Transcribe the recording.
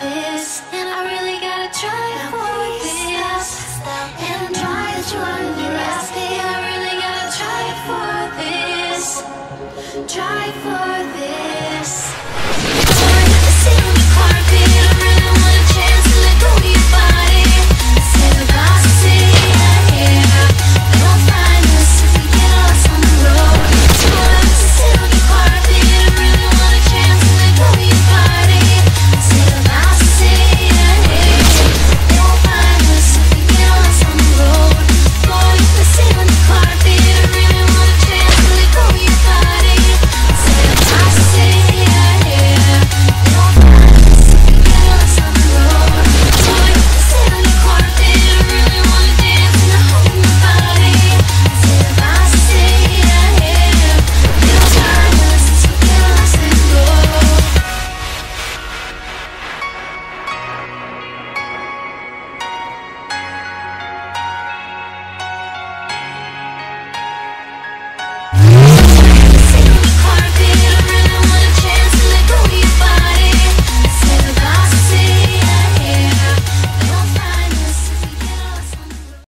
this, and I really gotta try for this. Stop and try to understand. I really gotta try for this, try for this.